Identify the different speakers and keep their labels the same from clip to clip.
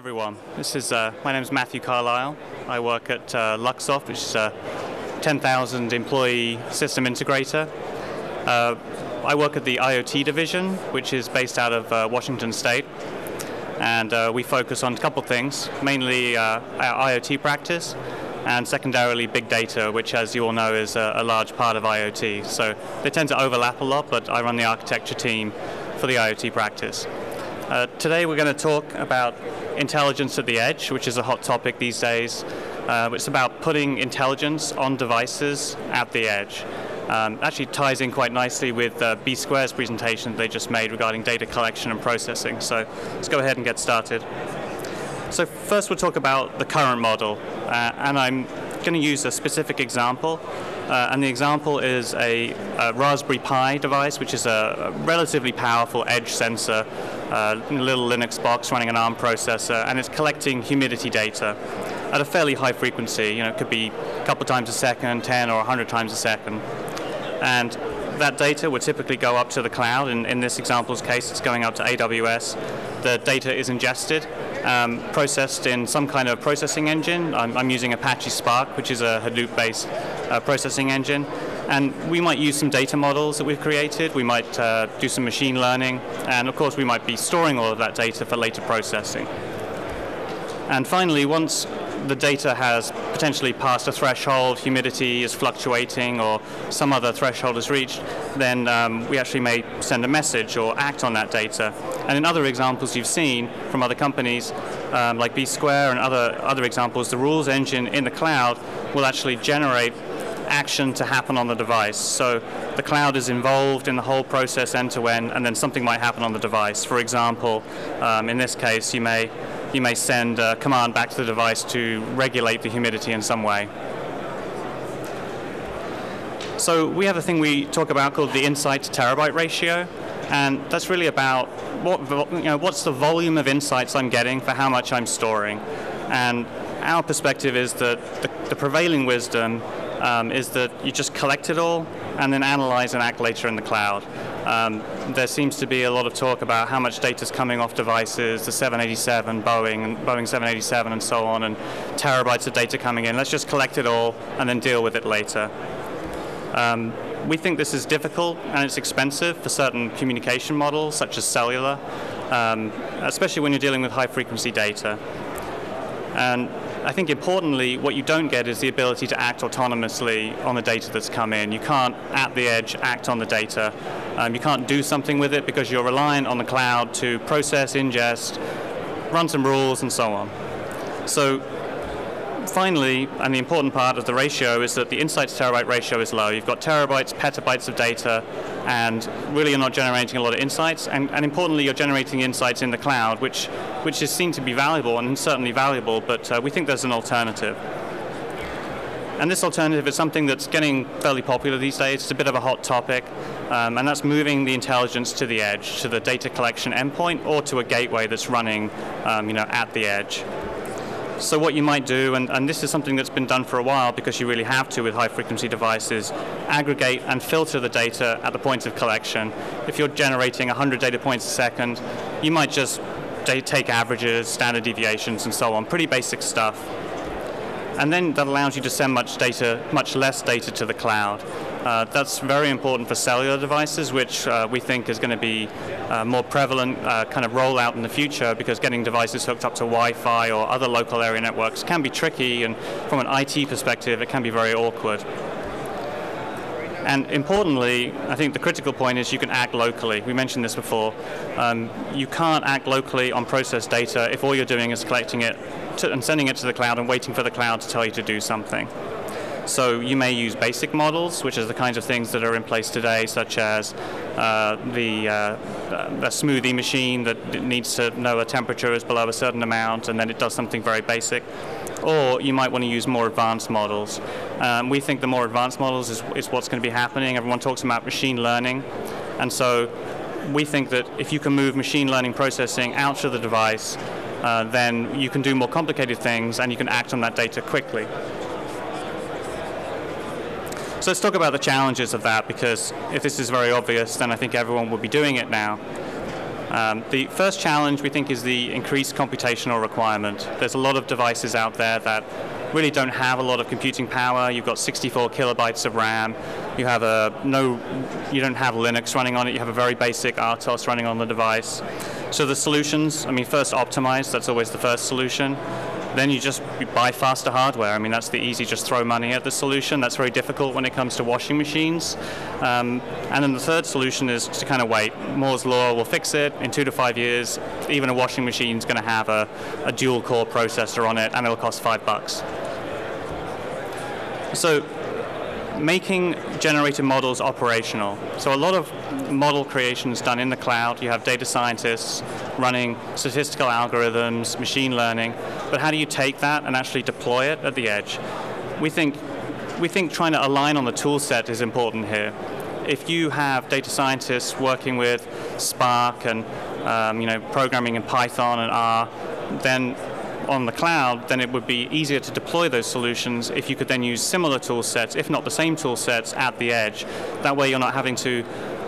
Speaker 1: everyone. This is uh, my name is Matthew Carlisle. I work at uh, Luxoft, which is a 10,000 employee system integrator. Uh, I work at the IoT division, which is based out of uh, Washington State, and uh, we focus on a couple things, mainly uh, our IoT practice, and secondarily big data, which, as you all know, is a, a large part of IoT. So they tend to overlap a lot, but I run the architecture team for the IoT practice. Uh, today we're going to talk about intelligence at the edge, which is a hot topic these days. Uh, it's about putting intelligence on devices at the edge. Um, actually ties in quite nicely with uh, B Square's presentation they just made regarding data collection and processing. So let's go ahead and get started. So first we'll talk about the current model, uh, and I'm going to use a specific example. Uh, and the example is a, a, Raspberry Pi device, which is a, a relatively powerful edge sensor, uh, a little Linux box running an ARM processor, and it's collecting humidity data at a fairly high frequency. You know, it could be a couple times a second, 10 or 100 times a second. And that data would typically go up to the cloud. In, in this example's case, it's going up to AWS. The data is ingested, um, processed in some kind of processing engine. I'm, I'm using Apache Spark, which is a Hadoop-based uh, processing engine. And we might use some data models that we've created. We might uh, do some machine learning. And of course, we might be storing all of that data for later processing. And finally, once the data has potentially passed a threshold, humidity is fluctuating, or some other threshold is reached, then um, we actually may send a message or act on that data. And in other examples you've seen from other companies, um, like B Square and other, other examples, the rules engine in the cloud will actually generate action to happen on the device. So the cloud is involved in the whole process end to end, and then something might happen on the device. For example, um, in this case, you may you may send a command back to the device to regulate the humidity in some way. So we have a thing we talk about called the insight to terabyte ratio, and that's really about what you know what's the volume of insights I'm getting for how much I'm storing. And our perspective is that the, the prevailing wisdom um, is that you just collect it all and then analyze and act later in the cloud. Um, there seems to be a lot of talk about how much data is coming off devices, the 787, Boeing, and Boeing 787, and so on, and terabytes of data coming in. Let's just collect it all and then deal with it later. Um, we think this is difficult and it's expensive for certain communication models, such as cellular, um, especially when you're dealing with high frequency data. And I think importantly, what you don't get is the ability to act autonomously on the data that's come in. You can't, at the edge, act on the data. Um, you can't do something with it because you're reliant on the cloud to process, ingest, run some rules, and so on. So finally, and the important part of the ratio is that the insight to terabyte ratio is low. You've got terabytes, petabytes of data, and really you're not generating a lot of insights. And, and importantly, you're generating insights in the cloud, which, which is seen to be valuable and certainly valuable, but uh, we think there's an alternative. And this alternative is something that's getting fairly popular these days. It's a bit of a hot topic, um, and that's moving the intelligence to the edge, to the data collection endpoint, or to a gateway that's running, um, you know, at the edge. So what you might do, and, and this is something that's been done for a while because you really have to with high frequency devices, aggregate and filter the data at the point of collection. If you're generating 100 data points a second, you might just take averages, standard deviations, and so on. Pretty basic stuff. And then that allows you to send much data, much less data to the cloud. Uh, that's very important for cellular devices, which uh, we think is going to be uh, more prevalent uh, kind of rollout in the future because getting devices hooked up to Wi-Fi or other local area networks can be tricky, and from an IT perspective, it can be very awkward. And importantly, I think the critical point is you can act locally. We mentioned this before. Um, you can't act locally on processed data if all you're doing is collecting it to, and sending it to the cloud and waiting for the cloud to tell you to do something. So you may use basic models, which is the kinds of things that are in place today, such as uh, the, uh, the smoothie machine that needs to know a temperature is below a certain amount, and then it does something very basic. Or you might want to use more advanced models. Um, we think the more advanced models is, is what's going to be happening. Everyone talks about machine learning, and so we think that if you can move machine learning processing out to the device, uh, then you can do more complicated things and you can act on that data quickly. So let's talk about the challenges of that because if this is very obvious, then I think everyone will be doing it now. Um, the first challenge we think is the increased computational requirement. There's a lot of devices out there that really don't have a lot of computing power. You've got 64 kilobytes of RAM. You have a no, you don't have Linux running on it. You have a very basic RTOS running on the device. So the solutions, I mean, first optimize. That's always the first solution then you just buy faster hardware. I mean, that's the easy, just throw money at the solution. That's very difficult when it comes to washing machines. Um, and then the third solution is to kind of wait. Moore's Law will fix it in two to five years. Even a washing machine is going to have a, a dual core processor on it, and it'll cost five bucks. So making generated models operational. So a lot of model creation is done in the cloud. You have data scientists running statistical algorithms, machine learning, but how do you take that and actually deploy it at the edge? We think, we think trying to align on the tool set is important here. If you have data scientists working with Spark and um, you know, programming in Python and R, then on the cloud, then it would be easier to deploy those solutions if you could then use similar tool sets, if not the same tool sets, at the edge. That way you're not having to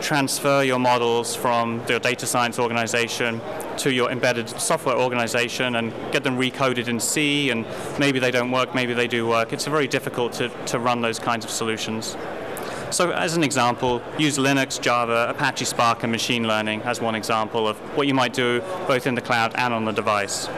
Speaker 1: transfer your models from your data science organization to your embedded software organization and get them recoded in C and maybe they don't work, maybe they do work. It's very difficult to, to run those kinds of solutions. So as an example, use Linux, Java, Apache Spark, and machine learning as one example of what you might do both in the cloud and on the device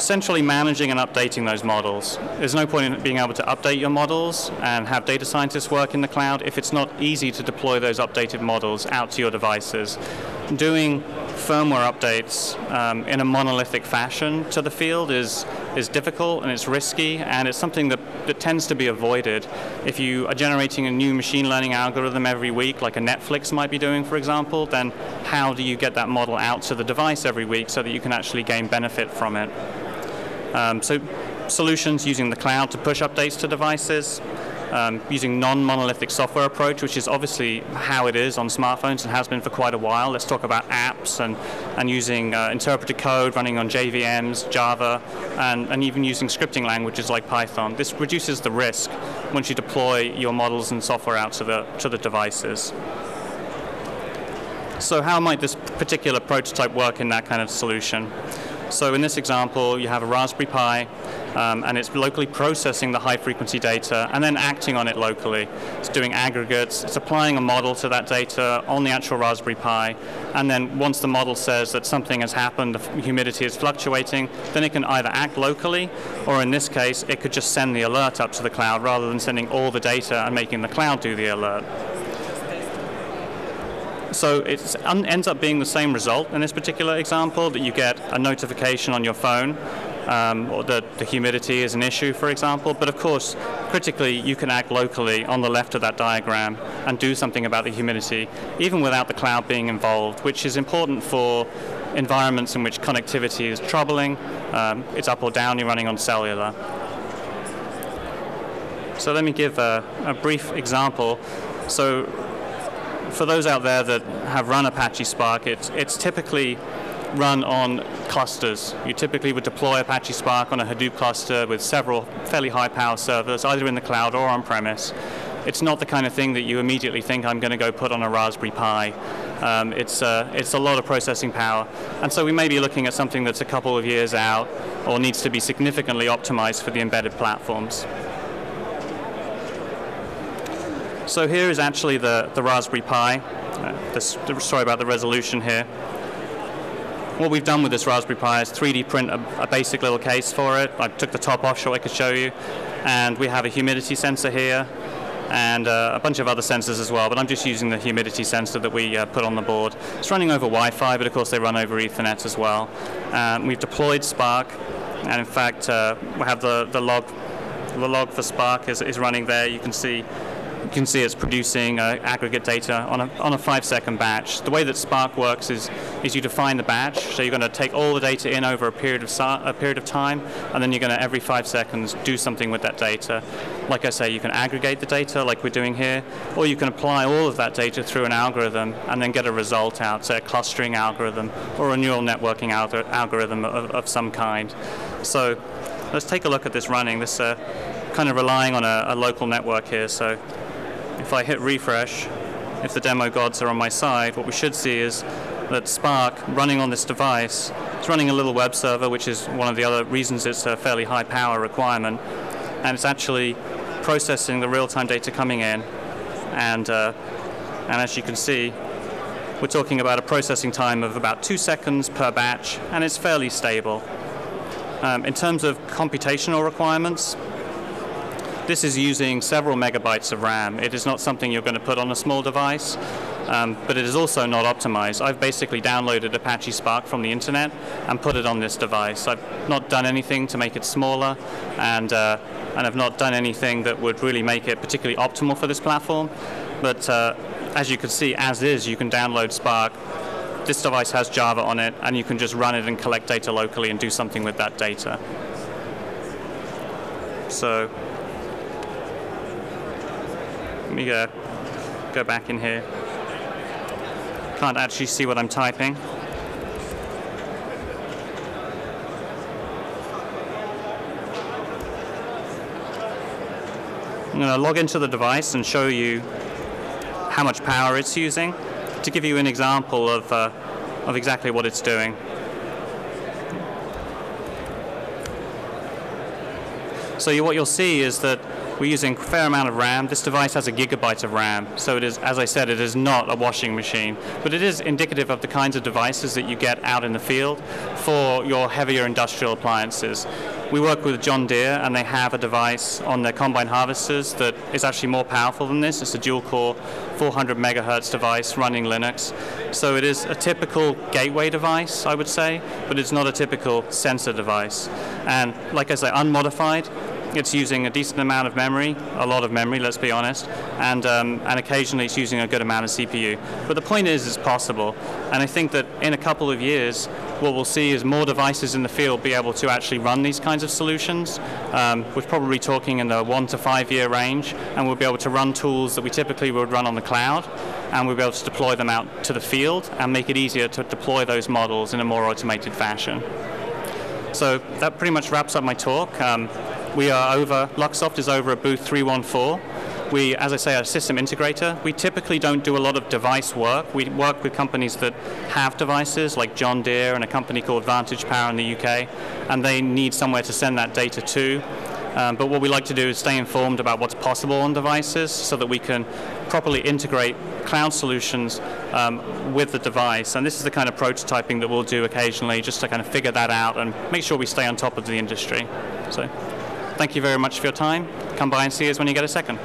Speaker 1: centrally managing and updating those models. There's no point in being able to update your models and have data scientists work in the cloud if it's not easy to deploy those updated models out to your devices. Doing firmware updates um, in a monolithic fashion to the field is, is difficult and it's risky and it's something that, that tends to be avoided. If you are generating a new machine learning algorithm every week, like a Netflix might be doing, for example, then how do you get that model out to the device every week so that you can actually gain benefit from it? Um, so solutions using the cloud to push updates to devices, um, using non-monolithic software approach, which is obviously how it is on smartphones and has been for quite a while. Let's talk about apps and, and using uh, interpreted code running on JVMs, Java, and, and even using scripting languages like Python. This reduces the risk once you deploy your models and software out to the, to the devices. So how might this particular prototype work in that kind of solution? So in this example, you have a Raspberry Pi, um, and it's locally processing the high frequency data and then acting on it locally. It's doing aggregates, it's applying a model to that data on the actual Raspberry Pi, and then once the model says that something has happened, the humidity is fluctuating, then it can either act locally, or in this case, it could just send the alert up to the cloud rather than sending all the data and making the cloud do the alert. So it ends up being the same result in this particular example, that you get a notification on your phone um, or that the humidity is an issue, for example. But of course, critically, you can act locally on the left of that diagram and do something about the humidity, even without the cloud being involved, which is important for environments in which connectivity is troubling. Um, it's up or down, you're running on cellular. So let me give a, a brief example. So for those out there that have run Apache Spark, it's, it's typically run on clusters. You typically would deploy Apache Spark on a Hadoop cluster with several fairly high power servers, either in the cloud or on premise. It's not the kind of thing that you immediately think I'm going to go put on a Raspberry Pi. Um, it's, uh, it's a lot of processing power. And so we may be looking at something that's a couple of years out or needs to be significantly optimized for the embedded platforms. So here is actually the, the Raspberry Pi. Uh, this, sorry about the resolution here. What we've done with this Raspberry Pi is 3D print a, a basic little case for it. I took the top off so I could show you. And we have a humidity sensor here and uh, a bunch of other sensors as well, but I'm just using the humidity sensor that we uh, put on the board. It's running over Wi-Fi, but of course they run over Ethernet as well. Um, we've deployed Spark, and in fact uh, we have the, the log the log for Spark is, is running there. You can see you can see it's producing uh, aggregate data on a, on a five second batch. The way that Spark works is, is you define the batch, so you're going to take all the data in over a period of, a period of time, and then you're going to every five seconds do something with that data. Like I say, you can aggregate the data like we're doing here, or you can apply all of that data through an algorithm and then get a result out, say a clustering algorithm or a neural networking alg algorithm of, of, some kind. So let's take a look at this running. This uh, kind of relying on a, a local network here. So if I hit refresh, if the demo gods are on my side, what we should see is that Spark running on this device, it's running a little web server, which is one of the other reasons it's a fairly high power requirement, and it's actually processing the real-time data coming in, and, uh, and as you can see, we're talking about a processing time of about two seconds per batch, and it's fairly stable. Um, in terms of computational requirements, this is using several megabytes of RAM. It is not something you're going to put on a small device, um, but it is also not optimized. I've basically downloaded Apache Spark from the internet and put it on this device. I've not done anything to make it smaller, and uh, and I've not done anything that would really make it particularly optimal for this platform. But uh, as you can see, as is, you can download Spark. This device has Java on it, and you can just run it and collect data locally and do something with that data. So me go, go back in here. Can't actually see what I'm typing. I'm going to log into the device and show you how much power it's using to give you an example of, uh, of exactly what it's doing. So you, what you'll see is that we're using a fair amount of RAM. This device has a gigabyte of RAM, so it is, as I said, it is not a washing machine, but it is indicative of the kinds of devices that you get out in the field for your heavier industrial appliances. We work with John Deere, and they have a device on their combine harvesters that is actually more powerful than this. It's a dual-core 400 megahertz device running Linux. So it is a typical gateway device, I would say, but it's not a typical sensor device. And like I say, unmodified, it's using a decent amount of memory, a lot of memory, let's be honest, and, um, and occasionally it's using a good amount of CPU. But the point is, it's possible. And I think that in a couple of years, what we'll see is more devices in the field be able to actually run these kinds of solutions. Um, we're probably talking in the one to five year range, and we'll be able to run tools that we typically would run on the cloud, and we'll be able to deploy them out to the field and make it easier to deploy those models in a more automated fashion. So that pretty much wraps up my talk. Um, we are over, Luxoft is over at booth 314. We, as I say, are a system integrator. We typically don't do a lot of device work. We work with companies that have devices, like John Deere and a company called Vantage Power in the UK, and they need somewhere to send that data to. Um, but what we like to do is stay informed about what's possible on devices so that we can properly integrate cloud solutions um, with the device. And this is the kind of prototyping that we'll do occasionally just to kind of figure that out and make sure we stay on top of the industry. So thank you very much for your time. Come by and see us when you get a second.